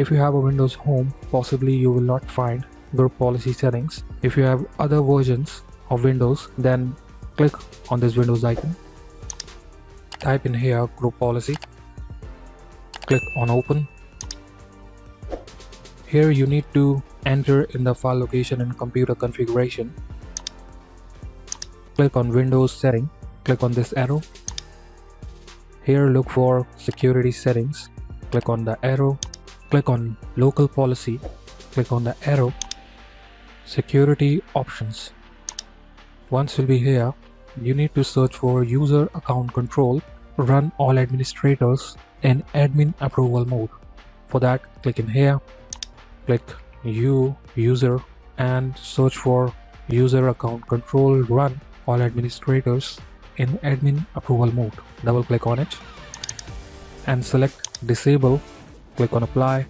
If you have a Windows Home, possibly you will not find group policy settings. If you have other versions of Windows, then click on this Windows icon. Type in here group policy. Click on open. Here you need to enter in the file location and computer configuration. Click on Windows setting. Click on this arrow. Here look for security settings. Click on the arrow. Click on local policy. Click on the arrow. Security options. Once you'll be here, you need to search for user account control. Run all administrators in admin approval mode. For that, click in here. Click U user and search for user account control run all administrators in admin approval mode. Double click on it and select disable. Click on apply